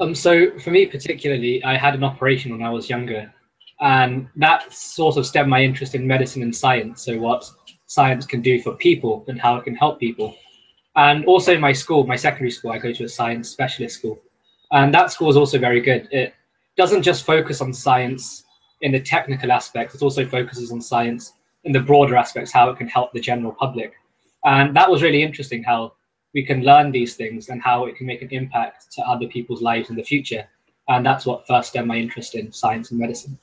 Um, so for me particularly, I had an operation when I was younger, and that sort of stemmed my interest in medicine and science. So what science can do for people and how it can help people. And also my school, my secondary school, I go to a science specialist school, and that school is also very good. It doesn't just focus on science in the technical aspects; it also focuses on science in the broader aspects, how it can help the general public. And that was really interesting how we can learn these things and how it can make an impact to other people's lives in the future. And that's what first stemmed my interest in science and medicine.